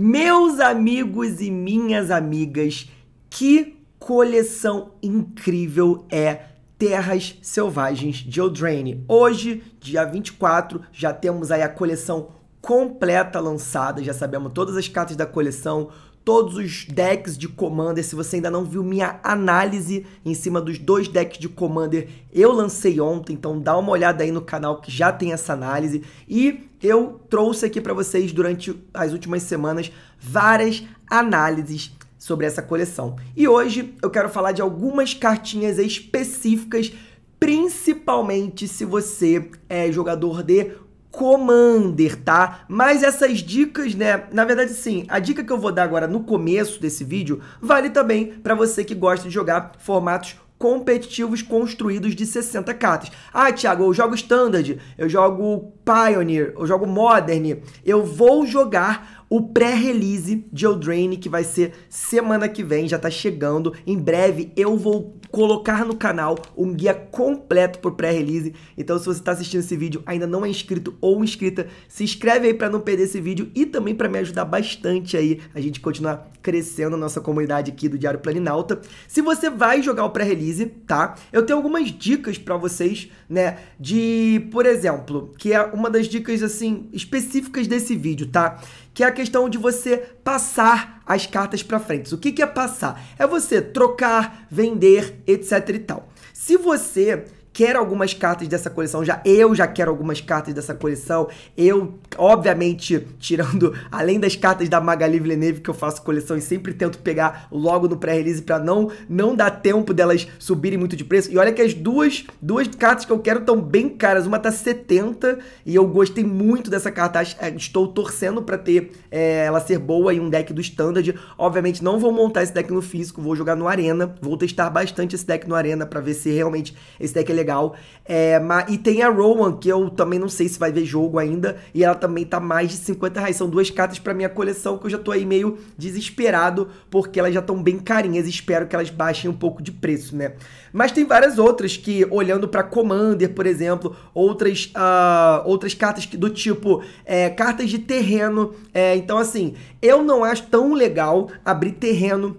Meus amigos e minhas amigas, que coleção incrível é Terras Selvagens de Eldraine. Hoje, dia 24, já temos aí a coleção completa lançada, já sabemos todas as cartas da coleção, todos os decks de Commander. Se você ainda não viu minha análise em cima dos dois decks de Commander, eu lancei ontem, então dá uma olhada aí no canal que já tem essa análise. E eu trouxe aqui para vocês durante as últimas semanas várias análises sobre essa coleção. E hoje eu quero falar de algumas cartinhas específicas, principalmente se você é jogador de Commander, tá? Mas essas dicas, né? Na verdade, sim, a dica que eu vou dar agora no começo desse vídeo vale também para você que gosta de jogar formatos competitivos construídos de 60 cartas. Ah, Thiago, eu jogo Standard, eu jogo Pioneer, eu jogo Modern. Eu vou jogar o pré-release de Eldraine, que vai ser semana que vem, já tá chegando. Em breve eu vou colocar no canal um guia completo pro pré-release. Então se você está assistindo esse vídeo, ainda não é inscrito ou inscrita, se inscreve aí para não perder esse vídeo e também para me ajudar bastante aí a gente continuar crescendo a nossa comunidade aqui do Diário Planinauta. Se você vai jogar o pré-release, tá? Eu tenho algumas dicas para vocês, né, de, por exemplo, que é uma das dicas assim específicas desse vídeo, tá? Que é a questão de você passar as cartas para frente. O que, que é passar? É você trocar, vender, etc e tal. Se você quer algumas cartas dessa coleção já. Eu já quero algumas cartas dessa coleção. Eu, obviamente, tirando além das cartas da Magali Villeneuve que eu faço coleção e sempre tento pegar logo no pré-release para não não dar tempo delas subirem muito de preço. E olha que as duas duas cartas que eu quero estão bem caras. Uma tá 70 e eu gostei muito dessa carta. É, estou torcendo para ter é, ela ser boa em um deck do standard. Obviamente não vou montar esse deck no físico, vou jogar no arena. Vou testar bastante esse deck no arena para ver se realmente esse deck é legal legal. É, e tem a Rowan, que eu também não sei se vai ver jogo ainda, e ela também tá mais de 50 reais. São duas cartas para minha coleção que eu já tô aí meio desesperado, porque elas já estão bem carinhas. Espero que elas baixem um pouco de preço, né? Mas tem várias outras que, olhando para Commander, por exemplo, outras, uh, outras cartas que, do tipo é, cartas de terreno. É, então, assim, eu não acho tão legal abrir terreno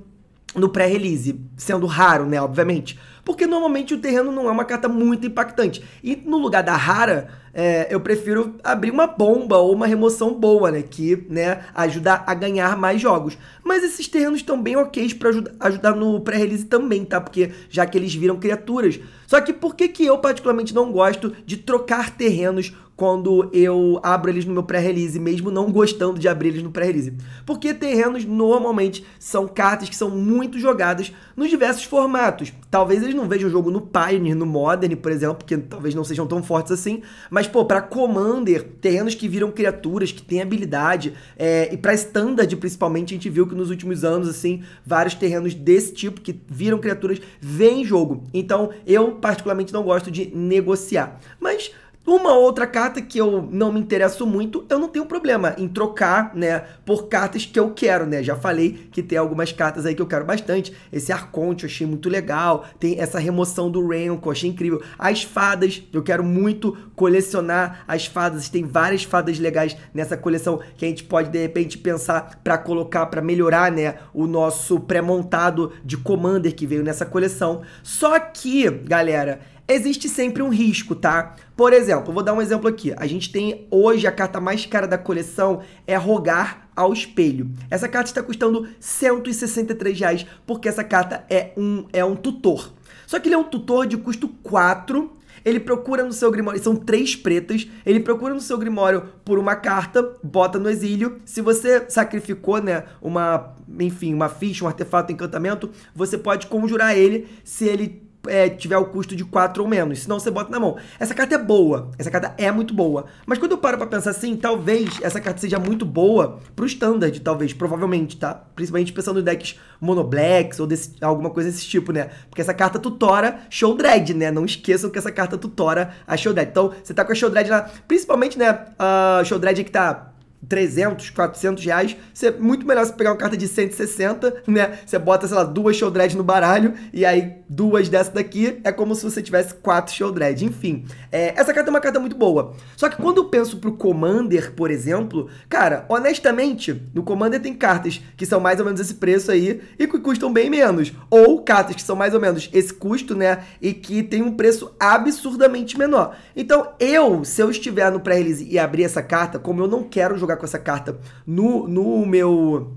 no pré-release, sendo raro, né, obviamente porque normalmente o terreno não é uma carta muito impactante. E no lugar da rara, é, eu prefiro abrir uma bomba ou uma remoção boa, né? Que né, ajuda a ganhar mais jogos. Mas esses terrenos estão bem ok para ajudar, ajudar no pré-release também, tá? Porque já que eles viram criaturas. Só que por que, que eu particularmente não gosto de trocar terrenos quando eu abro eles no meu pré-release, mesmo não gostando de abrir eles no pré-release. Porque terrenos normalmente são cartas que são muito jogadas nos diversos formatos. Talvez eles não vejam o jogo no Pioneer, no Modern, por exemplo, porque talvez não sejam tão fortes assim. Mas, pô, pra Commander, terrenos que viram criaturas, que têm habilidade, é, e pra Standard, principalmente, a gente viu que nos últimos anos, assim, vários terrenos desse tipo, que viram criaturas, vêm jogo. Então, eu particularmente não gosto de negociar. Mas uma outra carta que eu não me interesso muito, eu não tenho problema em trocar, né, por cartas que eu quero, né? Já falei que tem algumas cartas aí que eu quero bastante. Esse Arconte eu achei muito legal. Tem essa remoção do Rayon que eu achei incrível. As fadas, eu quero muito colecionar as fadas. Tem várias fadas legais nessa coleção que a gente pode, de repente, pensar para colocar, para melhorar, né, o nosso pré-montado de Commander que veio nessa coleção. Só que, galera, existe sempre um risco, tá? Por exemplo, vou dar um exemplo aqui. A gente tem hoje a carta mais cara da coleção é Rogar ao Espelho. Essa carta está custando 163 reais porque essa carta é um, é um tutor. Só que ele é um tutor de custo 4 ele procura no seu grimório, são três pretas, ele procura no seu grimório por uma carta, bota no exílio. Se você sacrificou, né, uma, enfim, uma ficha, um artefato, um encantamento, você pode conjurar ele se ele é, tiver o custo de 4 ou menos, senão você bota na mão. Essa carta é boa, essa carta é muito boa, mas quando eu paro pra pensar assim, talvez essa carta seja muito boa pro standard, talvez, provavelmente, tá? Principalmente pensando em decks monoblacks ou desse, alguma coisa desse tipo, né? Porque essa carta tutora Show Dread, né? Não esqueçam que essa carta tutora a Show Dread. Então, você tá com a Show Dread lá, principalmente, né, a Show Dread que tá 300, 400 reais, é muito melhor você pegar uma carta de 160, né? Você bota, sei lá, duas Show Dread no baralho, e aí duas dessa daqui é como se você tivesse quatro Show Dread. Enfim, é, essa carta é uma carta muito boa. Só que quando eu penso pro Commander, por exemplo, cara, honestamente, no Commander tem cartas que são mais ou menos esse preço aí e que custam bem menos. Ou cartas que são mais ou menos esse custo, né? E que tem um preço absurdamente menor. Então, eu, se eu estiver no pré-release e abrir essa carta, como eu não quero jogar com essa carta no, no meu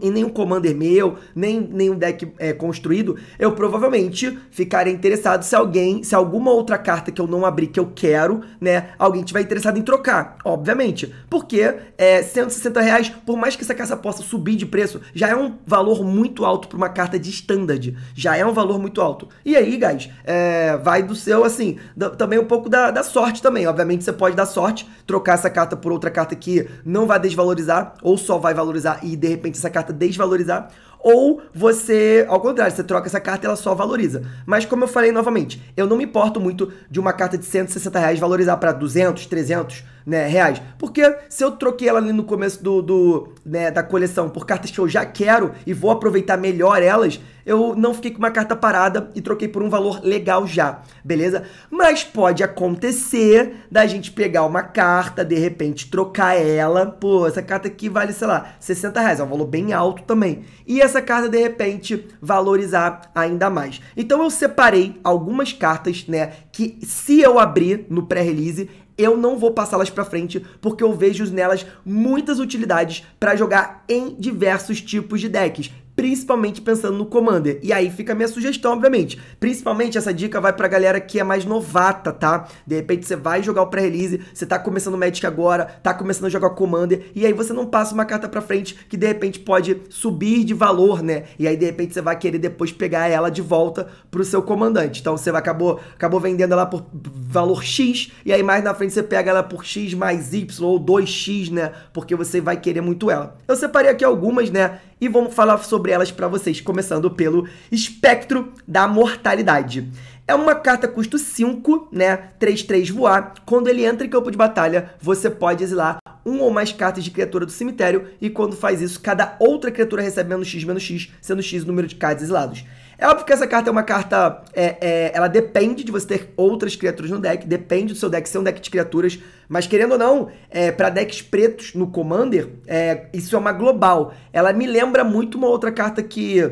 em nenhum commander meu, nem nenhum deck é, construído, eu provavelmente ficaria interessado se alguém, se alguma outra carta que eu não abri que eu quero, né, alguém tiver interessado em trocar, obviamente. Porque é, 160 reais, por mais que essa carta possa subir de preço, já é um valor muito alto para uma carta de standard. Já é um valor muito alto. E aí, guys, é, vai do seu, assim, da, também um pouco da, da sorte também. Obviamente você pode dar sorte, trocar essa carta por outra carta que não vai desvalorizar, ou só vai valorizar e de repente essa essa carta desvalorizar, ou você, ao contrário, você troca essa carta e ela só valoriza. Mas como eu falei novamente, eu não me importo muito de uma carta de 160 reais valorizar para 200, 300 né, reais. Porque se eu troquei ela ali no começo do, do né, da coleção por cartas que eu já quero e vou aproveitar melhor elas, eu não fiquei com uma carta parada e troquei por um valor legal já, beleza? Mas pode acontecer da gente pegar uma carta, de repente trocar ela, pô, essa carta aqui vale, sei lá, 60 reais, é um valor bem alto também. E essa carta, de repente, valorizar ainda mais. Então eu separei algumas cartas, né, que se eu abrir no pré-release, eu não vou passá-las para frente porque eu vejo nelas muitas utilidades para jogar em diversos tipos de decks principalmente pensando no Commander. E aí fica a minha sugestão, obviamente. Principalmente essa dica vai pra galera que é mais novata, tá? De repente você vai jogar o pré-release, você tá começando o Magic agora, tá começando a jogar Commander, e aí você não passa uma carta pra frente que de repente pode subir de valor, né? E aí de repente você vai querer depois pegar ela de volta pro seu comandante. Então você acabou, acabou vendendo ela por valor X, e aí mais na frente você pega ela por X mais Y ou 2X, né? Porque você vai querer muito ela. Eu separei aqui algumas, né? E vamos falar sobre elas para vocês, começando pelo Espectro da Mortalidade. É uma carta custo 5, né? 3-3 voar. Quando ele entra em campo de batalha, você pode exilar um ou mais cartas de criatura do cemitério, e quando faz isso, cada outra criatura recebe menos X, menos X, sendo X o número de cards exilados. É óbvio que essa carta é uma carta. É, é, ela depende de você ter outras criaturas no deck, depende do seu deck ser um deck de criaturas, mas querendo ou não, é, para decks pretos no Commander, é, isso é uma global. Ela me lembra muito uma outra carta que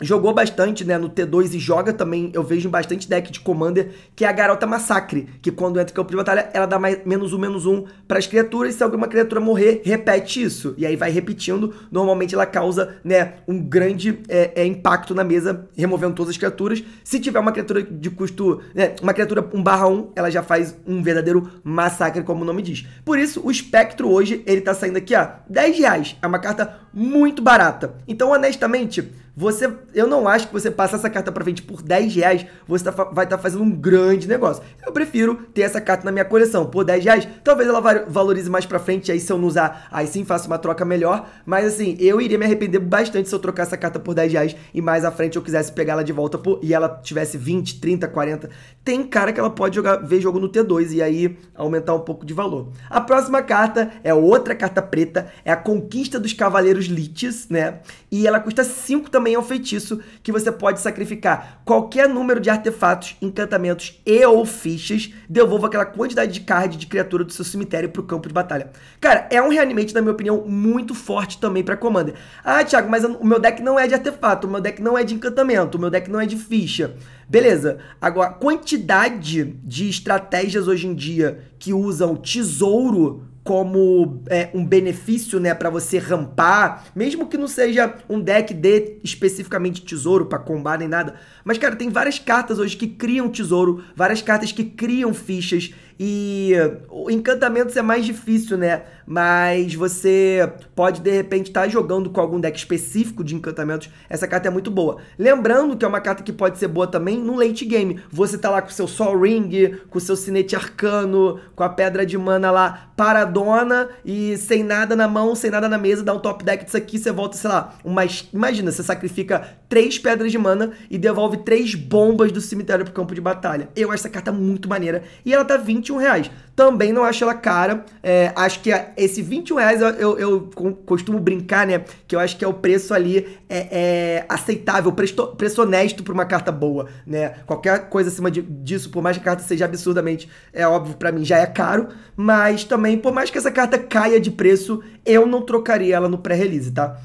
jogou bastante, né, no T2 e joga também, eu vejo bastante deck de Commander, que é a Garota Massacre, que quando entra em campo de batalha, ela dá mais, menos um, menos um para as criaturas, se alguma criatura morrer, repete isso, e aí vai repetindo, normalmente ela causa, né, um grande é, é, impacto na mesa, removendo todas as criaturas, se tiver uma criatura de custo, né, uma criatura 1 barra 1, ela já faz um verdadeiro massacre, como o nome diz. Por isso, o Espectro hoje, ele tá saindo aqui, ó, 10 reais, é uma carta muito barata. Então, honestamente, você, eu não acho que você passar essa carta para frente por 10 reais, você tá, vai estar tá fazendo um grande negócio. Eu prefiro ter essa carta na minha coleção por 10 reais. Talvez ela valorize mais para frente, aí se eu não usar, aí sim faço uma troca melhor. Mas assim, eu iria me arrepender bastante se eu trocar essa carta por 10 reais e mais à frente eu quisesse pegar ela de volta por, e ela tivesse 20, 30, 40. Tem cara que ela pode jogar, ver jogo no T2 e aí aumentar um pouco de valor. A próxima carta é outra carta preta, é a Conquista dos Cavaleiros Liches, né? E ela custa 5 também também é um feitiço que você pode sacrificar qualquer número de artefatos, encantamentos e ou fichas, devolva aquela quantidade de card de criatura do seu cemitério pro campo de batalha. Cara, é um reanimate, na minha opinião, muito forte também pra Commander. Ah, Thiago, mas o meu deck não é de artefato, o meu deck não é de encantamento, o meu deck não é de ficha. Beleza. Agora, quantidade de estratégias hoje em dia que usam tesouro como é, um benefício, né, para você rampar, mesmo que não seja um deck de especificamente tesouro para combate nem nada. Mas cara, tem várias cartas hoje que criam tesouro, várias cartas que criam fichas e o encantamento é mais difícil, né? Mas você pode de repente estar tá jogando com algum deck específico de encantamentos. Essa carta é muito boa. Lembrando que é uma carta que pode ser boa também no late game. Você tá lá com seu Sol Ring, com seu Sinete Arcano, com a Pedra de Mana lá paradona e sem nada na mão, sem nada na mesa, dá um top deck disso aqui, você volta, sei lá, umas. Imagina, você sacrifica três pedras de mana e devolve três bombas do cemitério pro campo de batalha. Eu acho essa carta muito maneira. E ela tá 20 21 reais. Também não acho ela cara. É, acho que esse 21 reais eu, eu, eu, costumo brincar, né? Que eu acho que é o preço ali é, é aceitável, preço, preço honesto para uma carta boa, né? Qualquer coisa acima de, disso, por mais que a carta seja absurdamente, é óbvio para mim, já é caro. Mas também, por mais que essa carta caia de preço, eu não trocaria ela no pré-release, tá?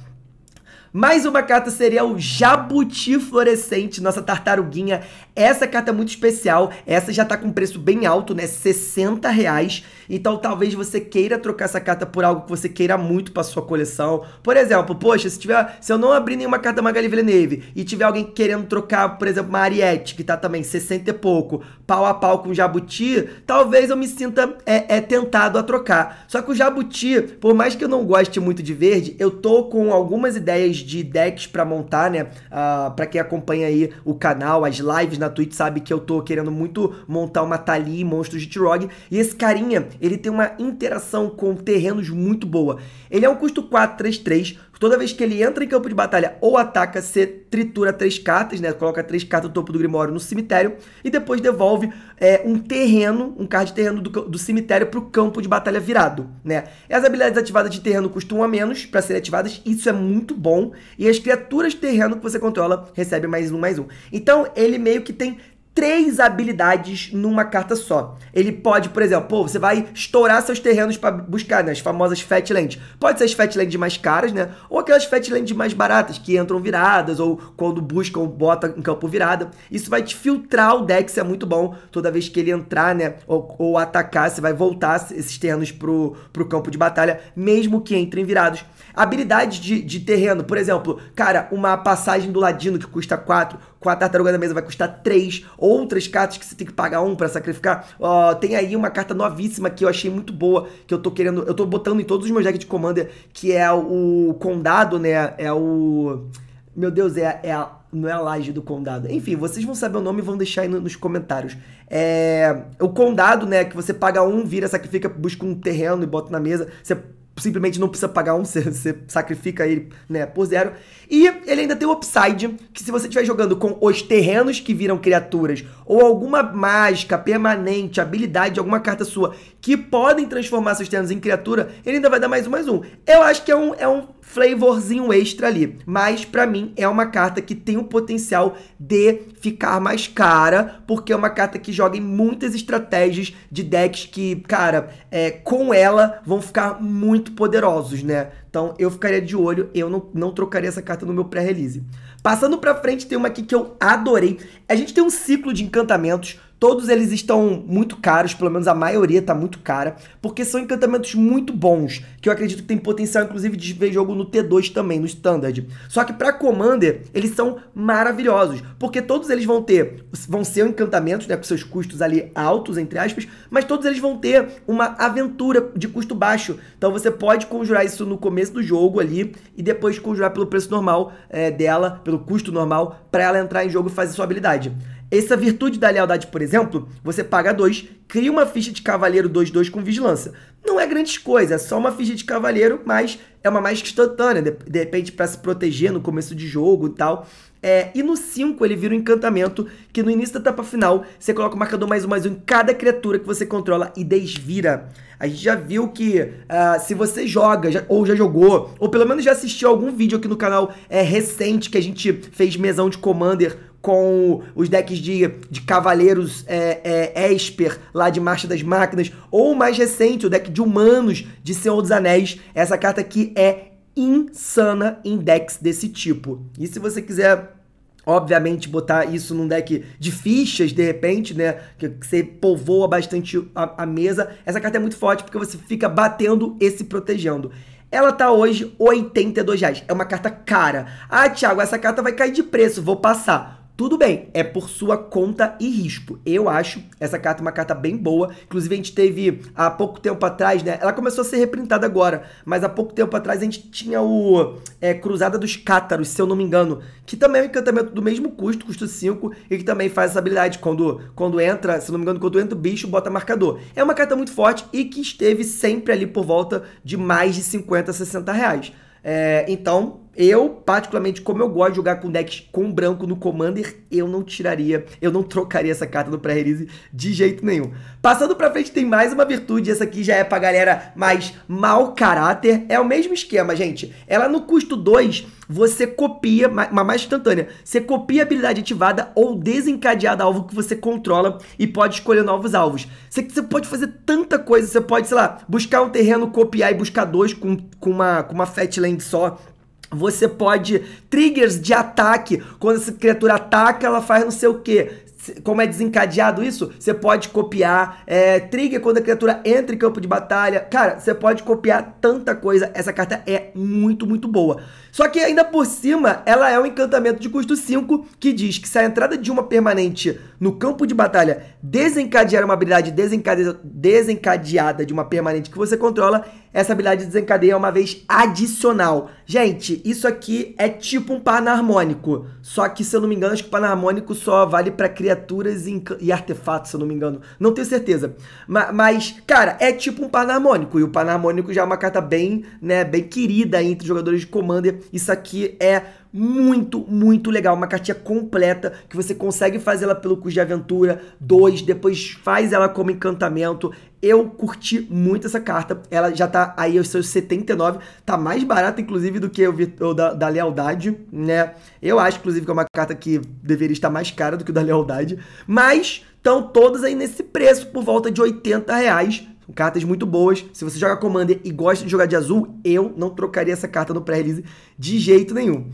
Mais uma carta seria o Jabuti Fluorescente, nossa tartaruguinha. Essa carta é muito especial, essa já tá com preço bem alto, né? 60 reais. Então talvez você queira trocar essa carta por algo que você queira muito para sua coleção. Por exemplo, poxa, se tiver, se eu não abrir nenhuma carta Magali Villeneuve e tiver alguém querendo trocar, por exemplo, uma Ariete, que tá também 60 e pouco, pau a pau com Jabuti, talvez eu me sinta é, é tentado a trocar. Só que o Jabuti, por mais que eu não goste muito de verde, eu tô com algumas ideias de decks para montar, né? Uh, ah, para quem acompanha aí o canal, as lives na Twitch, sabe que eu tô querendo muito montar uma Tali Monstros de T-Rog. E esse carinha, ele tem uma interação com terrenos muito boa. Ele é um custo 433, Toda vez que ele entra em campo de batalha ou ataca, você tritura três cartas, né? Coloca três cartas do topo do Grimório no cemitério e depois devolve é, um terreno, um card de terreno do, do cemitério para o campo de batalha virado, né? E as habilidades ativadas de terreno custam a menos para serem ativadas, isso é muito bom. E as criaturas de terreno que você controla recebem mais um, mais um. Então ele meio que tem três habilidades numa carta só. Ele pode, por exemplo, pô, você vai estourar seus terrenos para buscar, né, as famosas Fatland. Pode ser as Fatland mais caras, né, ou aquelas Fatland mais baratas, que entram viradas, ou quando buscam, bota em campo virada. Isso vai te filtrar o deck, isso é muito bom. Toda vez que ele entrar, né, ou, ou atacar, você vai voltar esses terrenos pro, pro campo de batalha, mesmo que entrem virados. Habilidades de, de terreno, por exemplo, cara, uma passagem do ladino que custa 4, com a tartaruga da mesa vai custar 3. Outras cartas que você tem que pagar um para sacrificar. Uh, tem aí uma carta novíssima que eu achei muito boa, que eu tô querendo. Eu tô botando em todos os meus decks de Commander, que é o Condado, né? É o. Meu Deus, é, é a, não é a laje do condado. Enfim, vocês vão saber o nome e vão deixar aí no, nos comentários. É o condado, né? Que você paga um, vira, sacrifica, busca um terreno e bota na mesa. Você simplesmente não precisa pagar um, você, você, sacrifica ele né, por zero. E ele ainda tem o upside, que se você estiver jogando com os terrenos que viram criaturas, ou alguma mágica permanente, habilidade de alguma carta sua, que podem transformar seus terrenos em criatura, ele ainda vai dar mais um, mais um. Eu acho que é um, é um flavorzinho extra ali. Mas para mim é uma carta que tem o potencial de ficar mais cara, porque é uma carta que joga em muitas estratégias de decks que, cara, é, com ela vão ficar muito poderosos, né? Então eu ficaria de olho, eu não, não trocaria essa carta no meu pré-release. Passando pra frente, tem uma aqui que eu adorei. A gente tem um ciclo de encantamentos Todos eles estão muito caros, pelo menos a maioria está muito cara, porque são encantamentos muito bons, que eu acredito que tem potencial, inclusive, de ver jogo no T2 também, no Standard. Só que para Commander, eles são maravilhosos, porque todos eles vão ter, vão ser encantamentos, né, com seus custos ali altos, entre aspas, mas todos eles vão ter uma aventura de custo baixo. Então você pode conjurar isso no começo do jogo ali, e depois conjurar pelo preço normal é, dela, pelo custo normal, para ela entrar em jogo e fazer sua habilidade. Essa virtude da lealdade, por exemplo, você paga 2, cria uma ficha de cavaleiro 2-2 com vigilância. Não é grande coisa, é só uma ficha de cavaleiro, mas é uma mágica instantânea, de, de repente para se proteger no começo de jogo e tal. É, e no 5 ele vira um encantamento que no início da etapa final você coloca o marcador mais um mais um em cada criatura que você controla e desvira. A gente já viu que uh, se você joga já, ou já jogou, ou pelo menos já assistiu algum vídeo aqui no canal é, recente que a gente fez mesão de Commander com os decks de, de Cavaleiros é, é, Esper, lá de Marcha das Máquinas, ou mais recente, o deck de Humanos de Senhor dos Anéis. Essa carta aqui é insana em decks desse tipo. E se você quiser obviamente botar isso num deck de fichas de repente, né, que você povoa bastante a, a, mesa, essa carta é muito forte porque você fica batendo e se protegendo. Ela tá hoje 82 reais. É uma carta cara. Ah, Thiago, essa carta vai cair de preço, vou passar. Tudo bem, é por sua conta e risco. Eu acho essa carta uma carta bem boa. Inclusive, a gente teve há pouco tempo atrás, né? Ela começou a ser reprintada agora, mas há pouco tempo atrás a gente tinha o é, Cruzada dos Cátaros, se eu não me engano, que também é um encantamento do mesmo custo, custo 5, e que também faz essa habilidade. Quando, quando entra, se eu não me engano, quando entra o bicho, bota marcador. É uma carta muito forte e que esteve sempre ali por volta de mais de 50, 60 reais. É, então, eu, particularmente, como eu gosto de jogar com decks com branco no Commander, eu não tiraria, eu não trocaria essa carta no pré-release de jeito nenhum. Passando pra frente, tem mais uma virtude, essa aqui já é pra galera mais mau caráter. É o mesmo esquema, gente. Ela no custo 2, você copia, uma mais instantânea, você copia a habilidade ativada ou desencadeada alvo que você controla e pode escolher novos alvos. Você, você pode fazer tanta coisa, você pode, sei lá, buscar um terreno, copiar e buscar dois com, com, uma, com uma Fatland só. Você pode triggers de ataque. Quando essa criatura ataca, ela faz não sei o que como é desencadeado isso, você pode copiar. É, trigger quando a criatura entra em campo de batalha. Cara, você pode copiar tanta coisa. Essa carta é muito, muito boa. Só que ainda por cima, ela é um encantamento de custo 5 que diz que se a entrada de uma permanente no campo de batalha desencadear uma habilidade desencade... desencadeada de uma permanente que você controla, essa habilidade desencadeia uma vez adicional. Gente, isso aqui é tipo um panarmônico. Só que, se eu não me engano, acho que o panarmônico só vale para criaturas e artefatos, se eu não me engano. Não tenho certeza. Mas, cara, é tipo um panarmônico. E o panarmônico já é uma carta bem, né, bem querida entre jogadores de Commander isso aqui é muito, muito legal. Uma cartinha completa que você consegue fazer ela pelo custo de aventura 2, depois faz ela como encantamento. Eu curti muito essa carta. Ela já tá aí aos seus 79. Tá mais barata, inclusive, do que o, o da, da, Lealdade, né? Eu acho, inclusive, que é uma carta que deveria estar mais cara do que o da Lealdade. Mas estão todas aí nesse preço, por volta de 80 reais. Cartas muito boas. Se você joga Commander e gosta de jogar de azul, eu não trocaria essa carta no pré-release de jeito nenhum.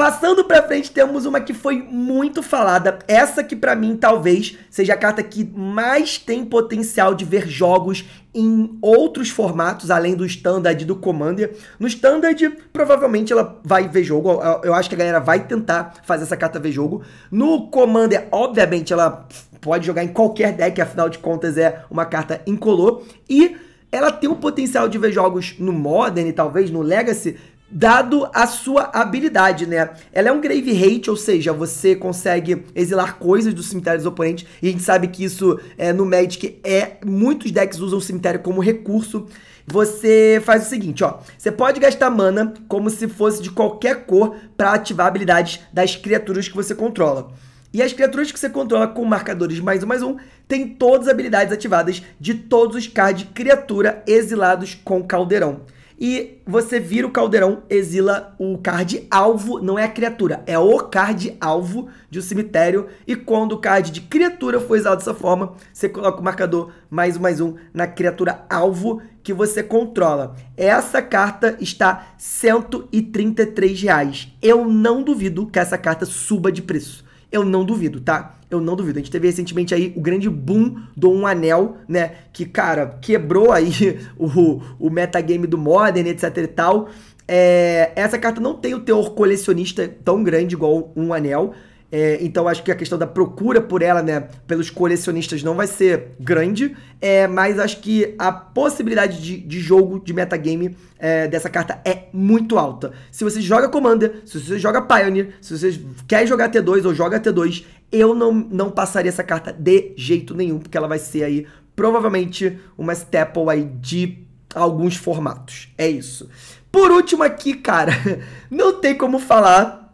Passando pra frente, temos uma que foi muito falada. Essa que para mim talvez seja a carta que mais tem potencial de ver jogos em outros formatos, além do Standard do Commander. No Standard, provavelmente ela vai ver jogo. Eu acho que a galera vai tentar fazer essa carta ver jogo. No Commander, obviamente, ela pode jogar em qualquer deck, afinal de contas é uma carta incolor. E ela tem o potencial de ver jogos no Modern talvez no Legacy, dado a sua habilidade, né? Ela é um grave hate, ou seja, você consegue exilar coisas do cemitério dos oponentes, e a gente sabe que isso é, no Magic é muitos decks usam o cemitério como recurso. Você faz o seguinte, ó, você pode gastar mana como se fosse de qualquer cor para ativar habilidades das criaturas que você controla. E as criaturas que você controla com marcadores mais um mais um têm todas as habilidades ativadas de todos os cards criatura exilados com caldeirão. E você vira o caldeirão, exila o card alvo, não é a criatura, é o card alvo de um cemitério. E quando o card de criatura for exilado dessa forma, você coloca o marcador mais um mais um na criatura alvo que você controla. Essa carta está 133 reais. Eu não duvido que essa carta suba de preço. Eu não duvido, tá? Eu não duvido. A gente teve recentemente aí o grande boom do Um Anel, né? Que, cara, quebrou aí o, o metagame do Modern, etc e tal. É, essa carta não tem o teor colecionista tão grande igual Um Anel. É, então acho que a questão da procura por ela, né, pelos colecionistas não vai ser grande, é, mas acho que a possibilidade de, de jogo, de metagame é, dessa carta é muito alta. Se você joga Commander, se você joga Pioneer, se você quer jogar T2 ou joga T2, eu não, não passaria essa carta de jeito nenhum, porque ela vai ser aí provavelmente uma staple aí de alguns formatos. É isso. Por último aqui, cara, não tem como falar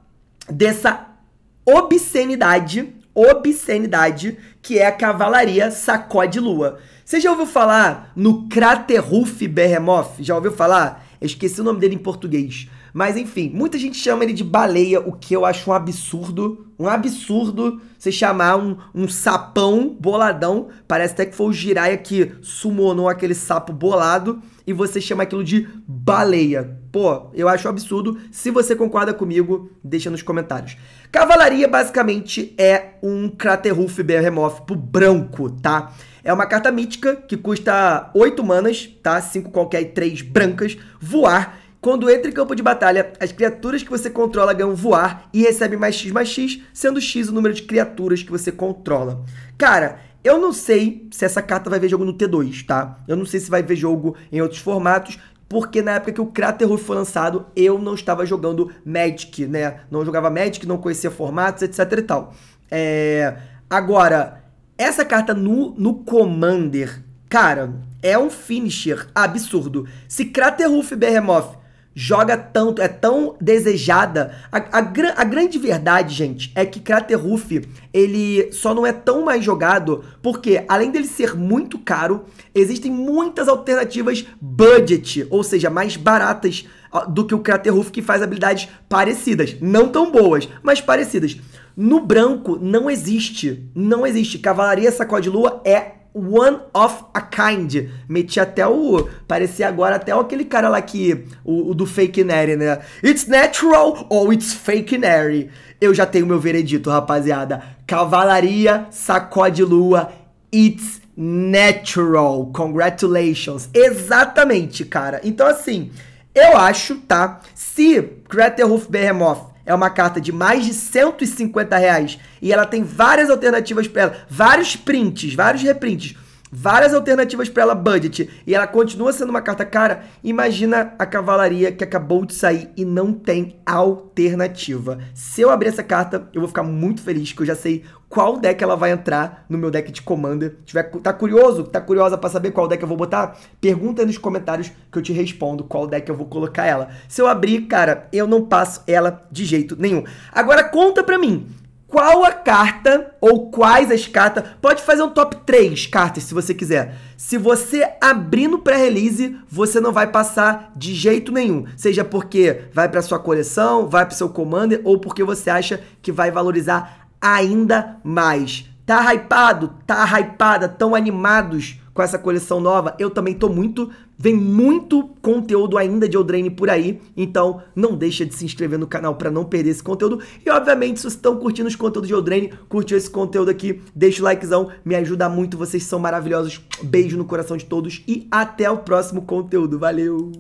dessa obscenidade, obscenidade, que é a cavalaria sacode lua. Você já ouviu falar no Kraterhulf Behemoth? Já ouviu falar? Eu esqueci o nome dele em português. Mas enfim, muita gente chama ele de baleia, o que eu acho um absurdo. Um absurdo você chamar um, um sapão boladão. Parece até que foi o Jiraiya que sumonou aquele sapo bolado. E você chama aquilo de baleia. Pô, eu acho um absurdo. Se você concorda comigo, deixa nos comentários. Cavalaria basicamente é um Kraterhulf Behemoth pro branco, tá? É uma carta mítica que custa 8 manas, tá? 5 qualquer e 3 brancas. Voar quando entra em campo de batalha, as criaturas que você controla ganham voar e recebem mais X mais X, sendo X o número de criaturas que você controla. Cara, eu não sei se essa carta vai ver jogo no T2, tá? Eu não sei se vai ver jogo em outros formatos, porque na época que o Craterhoof foi lançado, eu não estava jogando Magic, né? Não jogava Magic, não conhecia formatos, etc e tal. É... Agora, essa carta no, no Commander, cara, é um finisher absurdo. Se Craterhoof Behemoth joga tanto, é tão desejada. A, a, a, grande verdade, gente, é que Crater Roof, ele só não é tão mais jogado porque, além dele ser muito caro, existem muitas alternativas budget, ou seja, mais baratas do que o Crater Roof, que faz habilidades parecidas. Não tão boas, mas parecidas. No branco, não existe. Não existe. Cavalaria Sacode Lua é one of a kind. Meti até o. Parecia agora até aquele cara lá que. O, o do Fake Neri, né? It's natural ou it's fake Neri. Eu já tenho meu veredito, rapaziada. Cavalaria Sacode Lua. It's natural. Congratulations. Exatamente, cara. Então, assim, eu acho, tá? Se Craterhoof Behemoth é uma carta de mais de 150 reais. E ela tem várias alternativas para ela, vários prints, vários reprints, várias alternativas para ela budget. E ela continua sendo uma carta cara, imagina a cavalaria que acabou de sair e não tem alternativa. Se eu abrir essa carta, eu vou ficar muito feliz que eu já sei qual deck ela vai entrar no meu deck de Commander. Tiver, tá curioso? Tá curiosa para saber qual deck eu vou botar? Pergunta aí nos comentários que eu te respondo qual deck eu vou colocar ela. Se eu abrir, cara, eu não passo ela de jeito nenhum. Agora conta pra mim, qual a carta ou quais as cartas. Pode fazer um top 3 cartas se você quiser. Se você abrir no pré-release, você não vai passar de jeito nenhum. Seja porque vai para sua coleção, vai para seu commander ou porque você acha que vai valorizar ainda mais. Tá hypado? Tá hypada? Tão animados com essa coleção nova? Eu também tô muito. Vem muito conteúdo ainda de Eldraine por aí, então não deixa de se inscrever no canal para não perder esse conteúdo. E obviamente, se vocês estão curtindo os conteúdos de Eldraine, curtiu esse conteúdo aqui, deixa o likezão, me ajuda muito, vocês são maravilhosos. Beijo no coração de todos e até o próximo conteúdo. Valeu!